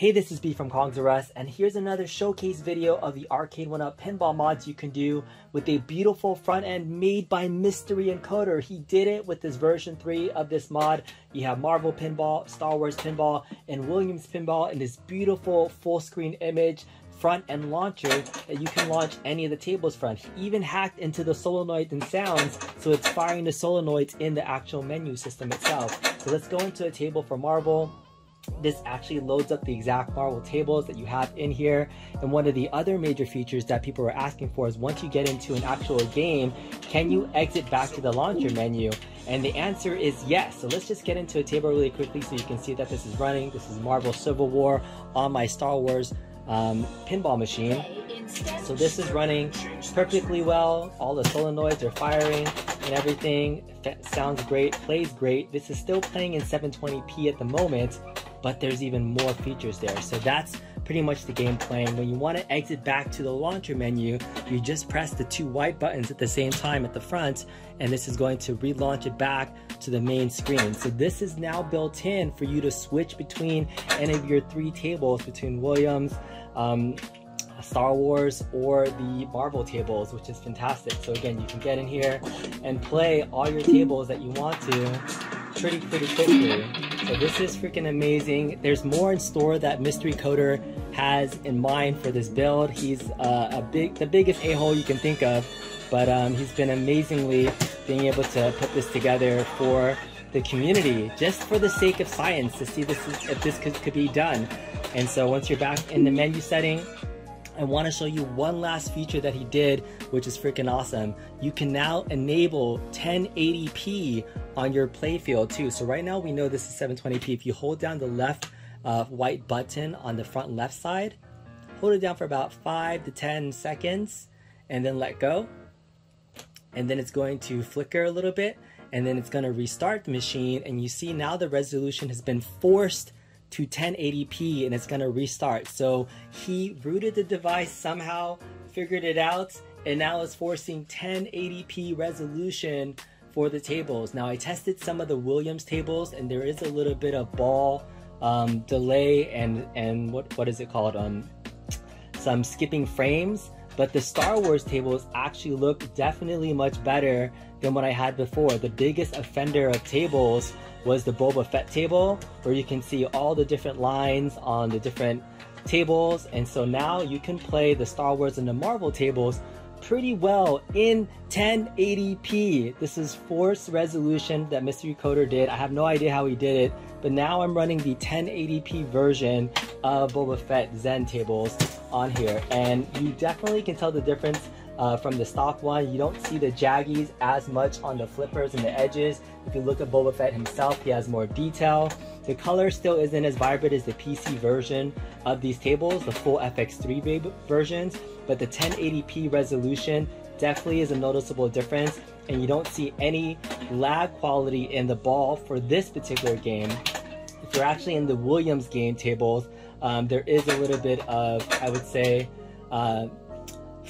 Hey, this is B from Kongs Us, and here's another showcase video of the Arcade1Up pinball mods you can do with a beautiful front end made by Mystery Encoder. He did it with this version 3 of this mod. You have Marvel Pinball, Star Wars Pinball, and Williams Pinball in this beautiful full screen image front end launcher that you can launch any of the tables from. He even hacked into the solenoids and sounds so it's firing the solenoids in the actual menu system itself. So let's go into a table for Marvel this actually loads up the exact Marvel tables that you have in here. And one of the other major features that people were asking for is once you get into an actual game, can you exit back to the launcher menu? And the answer is yes. So let's just get into a table really quickly so you can see that this is running. This is Marvel Civil War on my Star Wars um, pinball machine. So this is running perfectly well. All the solenoids are firing and everything. sounds great, plays great. This is still playing in 720p at the moment, but there's even more features there. So that's pretty much the game plan. When you want to exit back to the launcher menu, you just press the two white buttons at the same time at the front, and this is going to relaunch it back to the main screen. So this is now built in for you to switch between any of your three tables between Williams, um, Star Wars or the Marvel tables, which is fantastic. So again, you can get in here and play all your tables that you want to pretty, pretty quickly. So this is freaking amazing. There's more in store that Mystery Coder has in mind for this build. He's uh, a big, the biggest a-hole you can think of, but um, he's been amazingly being able to put this together for the community, just for the sake of science, to see this if this could, could be done. And so once you're back in the menu setting, I want to show you one last feature that he did, which is freaking awesome. You can now enable 1080p on your playfield too. So right now we know this is 720p. If you hold down the left uh, white button on the front left side, hold it down for about 5 to 10 seconds, and then let go. And then it's going to flicker a little bit, and then it's going to restart the machine, and you see now the resolution has been forced to 1080p and it's gonna restart. So he rooted the device somehow, figured it out, and now is forcing 1080p resolution for the tables. Now I tested some of the Williams tables and there is a little bit of ball um, delay and and what what is it called um some skipping frames but the Star Wars tables actually look definitely much better than what I had before. The biggest offender of tables was the Boba Fett table, where you can see all the different lines on the different tables. And so now you can play the Star Wars and the Marvel tables pretty well in 1080p. This is force resolution that Mystery Coder did. I have no idea how he did it, but now I'm running the 1080p version of Boba Fett Zen tables on here. And you definitely can tell the difference uh, from the stock one. You don't see the jaggies as much on the flippers and the edges. If you look at Boba Fett himself, he has more detail. The color still isn't as vibrant as the PC version of these tables, the full FX3 versions, but the 1080p resolution definitely is a noticeable difference and you don't see any lag quality in the ball for this particular game. If you're actually in the Williams game tables, um, there is a little bit of, I would say, uh,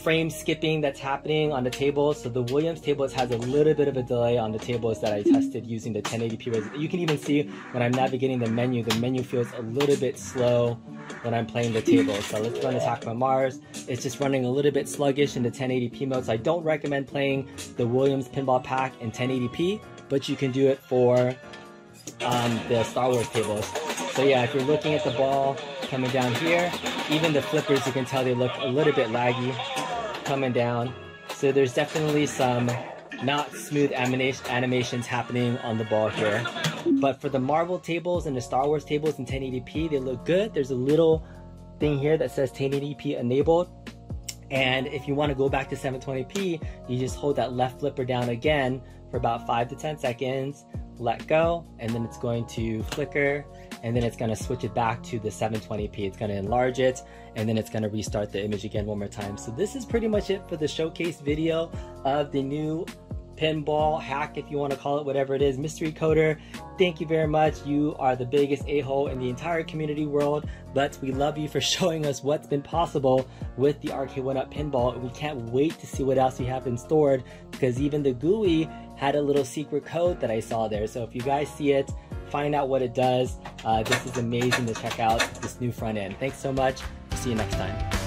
frame skipping that's happening on the tables. So the Williams tables has a little bit of a delay on the tables that I tested using the 1080p. You can even see when I'm navigating the menu, the menu feels a little bit slow when I'm playing the tables. So let's run Attack from Mars. It's just running a little bit sluggish in the 1080p mode. So I don't recommend playing the Williams Pinball Pack in 1080p, but you can do it for um, the Star Wars tables. So yeah, if you're looking at the ball coming down here, even the flippers, you can tell they look a little bit laggy coming down. So there's definitely some not smooth animations happening on the ball here. But for the Marvel tables and the Star Wars tables in 1080p, they look good. There's a little thing here that says 1080p enabled. And if you want to go back to 720p, you just hold that left flipper down again for about 5 to 10 seconds, let go, and then it's going to flicker and then it's going to switch it back to the 720p. It's going to enlarge it and then it's going to restart the image again one more time. So this is pretty much it for the showcase video of the new pinball hack, if you want to call it whatever it is. Mystery Coder, thank you very much. You are the biggest a-hole in the entire community world, but we love you for showing us what's been possible with the Arcade1Up pinball. We can't wait to see what else you have in store because even the GUI had a little secret code that I saw there. So if you guys see it, find out what it does. Uh, this is amazing to check out this new front end. Thanks so much. See you next time.